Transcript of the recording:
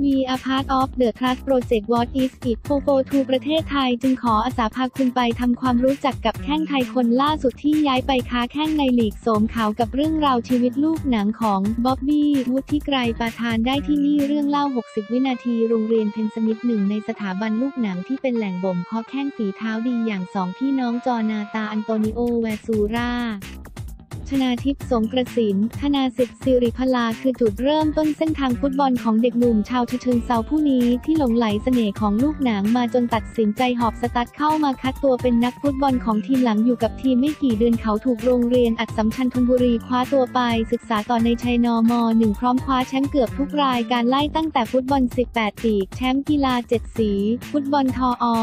We are part of the Trust Project What is it f o f o to ประเทศไทยจึงขออาสาพาคุณไปทำความรู้จักกับแข้งไทยคนล่าสุดที่ย้ายไปค้าแข้งในลีกโสมขาวกับเรื่องราวชีวิตลูกหนังของบ๊อบบี้วุฒิไกรปาทานได้ที่นี่เรื่องเล่า 60 วินาทีโรงเรียนเพนสมิทธ์หนึ่งในสถาบันลูกหนังที่เป็นแหล่งบ่มเพาะแข้งฝีเท้าดีอย่างสองพี่น้องจอนาตาอันโตนิโอเวอร์ซูรา ชนาธิปสรงกระสินธ์ ธนสิทธิ์ศิริผลาคือจุดเริ่มต้นเส้นทางฟุตบอลของเด็กหนุ่มชาวฉะเชิงเทราผู้นี้ที่หลงใหลเสน่ห์ของลูกหนังมาจนตัดสินใจหอบสตั๊ดเข้ามาคัดตัวเป็นนักฟุตบอลของทีมหลังอยู่กับทีมไม่กี่เดือนเขาถูกโรงเรียนอัสสัมชัญธนบุรีคว้าตัวไป ศึกษาต่อในชัยนอมหนึ่งพร้อมคว้าแชมป์เกือบทุกรายการไล่ตั้งแต่ฟุตบอล 18 ปีกแชมป์กีฬา 7 สี ฟุตบอลทออ